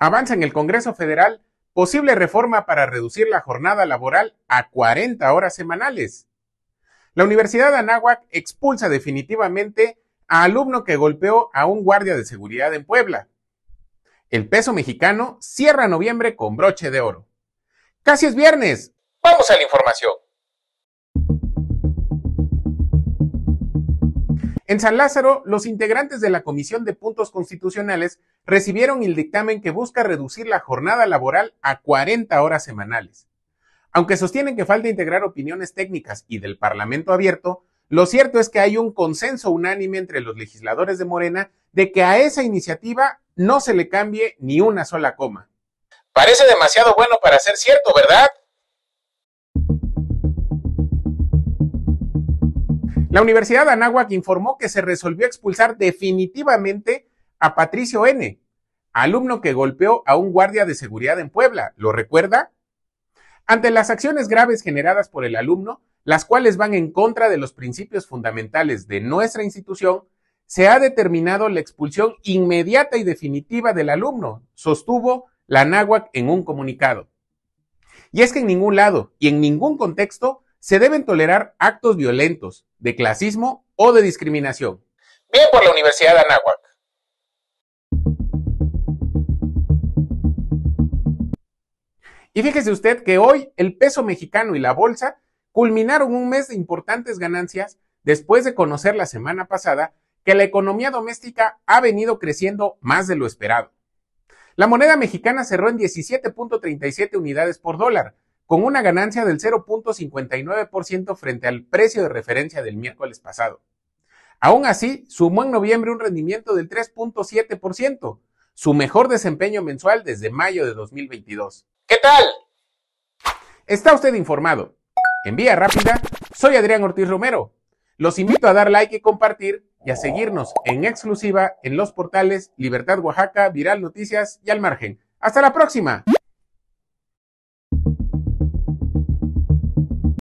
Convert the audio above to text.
Avanza en el Congreso Federal posible reforma para reducir la jornada laboral a 40 horas semanales. La Universidad de Anáhuac expulsa definitivamente a alumno que golpeó a un guardia de seguridad en Puebla. El peso mexicano cierra noviembre con broche de oro. Casi es viernes. Vamos a la información. En San Lázaro, los integrantes de la Comisión de Puntos Constitucionales recibieron el dictamen que busca reducir la jornada laboral a 40 horas semanales. Aunque sostienen que falta integrar opiniones técnicas y del Parlamento abierto, lo cierto es que hay un consenso unánime entre los legisladores de Morena de que a esa iniciativa no se le cambie ni una sola coma. Parece demasiado bueno para ser cierto, ¿verdad? La Universidad de Anáhuac informó que se resolvió expulsar definitivamente a Patricio N., alumno que golpeó a un guardia de seguridad en Puebla. ¿Lo recuerda? Ante las acciones graves generadas por el alumno, las cuales van en contra de los principios fundamentales de nuestra institución, se ha determinado la expulsión inmediata y definitiva del alumno, sostuvo la Anáhuac en un comunicado. Y es que en ningún lado y en ningún contexto se deben tolerar actos violentos, de clasismo o de discriminación. Bien por la Universidad de Anáhuac. Y fíjese usted que hoy el peso mexicano y la bolsa culminaron un mes de importantes ganancias después de conocer la semana pasada que la economía doméstica ha venido creciendo más de lo esperado. La moneda mexicana cerró en 17.37 unidades por dólar, con una ganancia del 0.59% frente al precio de referencia del miércoles pasado. Aún así, sumó en noviembre un rendimiento del 3.7%, su mejor desempeño mensual desde mayo de 2022. ¿Qué tal? Está usted informado. En vía rápida, soy Adrián Ortiz Romero. Los invito a dar like y compartir y a seguirnos en exclusiva en los portales Libertad Oaxaca, Viral Noticias y Al Margen. Hasta la próxima.